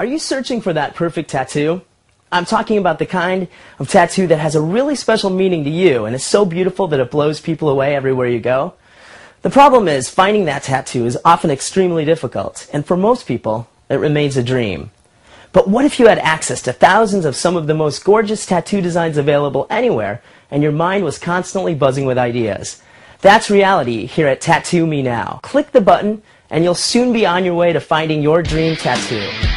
Are you searching for that perfect tattoo? I'm talking about the kind of tattoo that has a really special meaning to you and is so beautiful that it blows people away everywhere you go. The problem is finding that tattoo is often extremely difficult, and for most people, it remains a dream. But what if you had access to thousands of some of the most gorgeous tattoo designs available anywhere, and your mind was constantly buzzing with ideas? That's reality here at Tattoo Me Now. Click the button, and you'll soon be on your way to finding your dream tattoo.